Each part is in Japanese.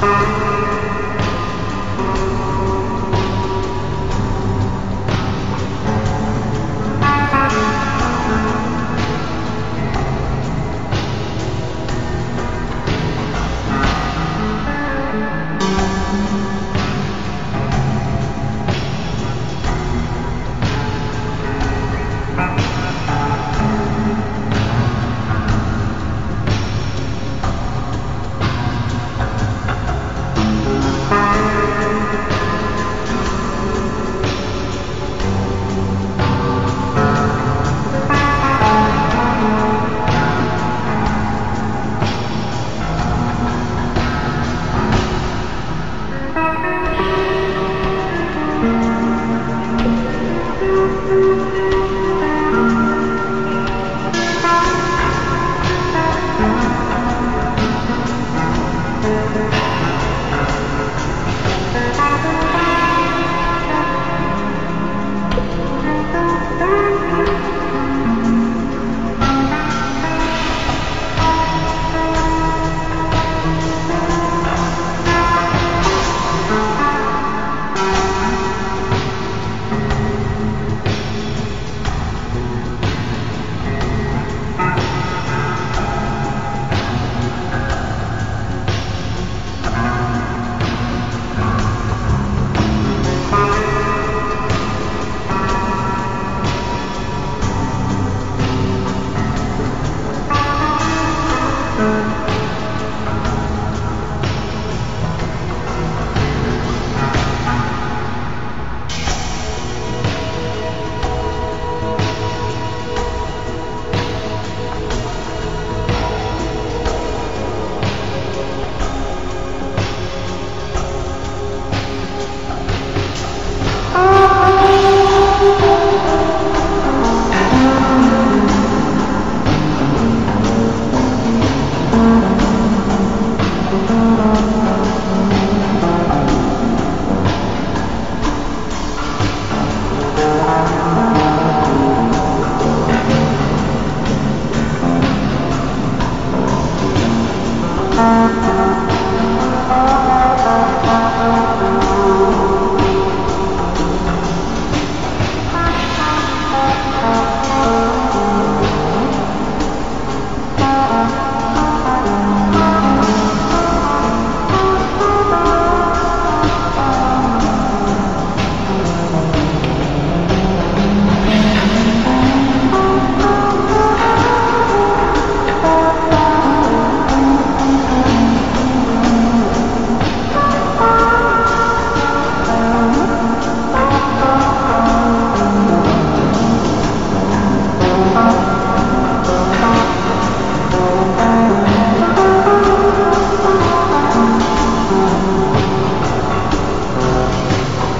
Thank you. Thank you.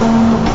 Música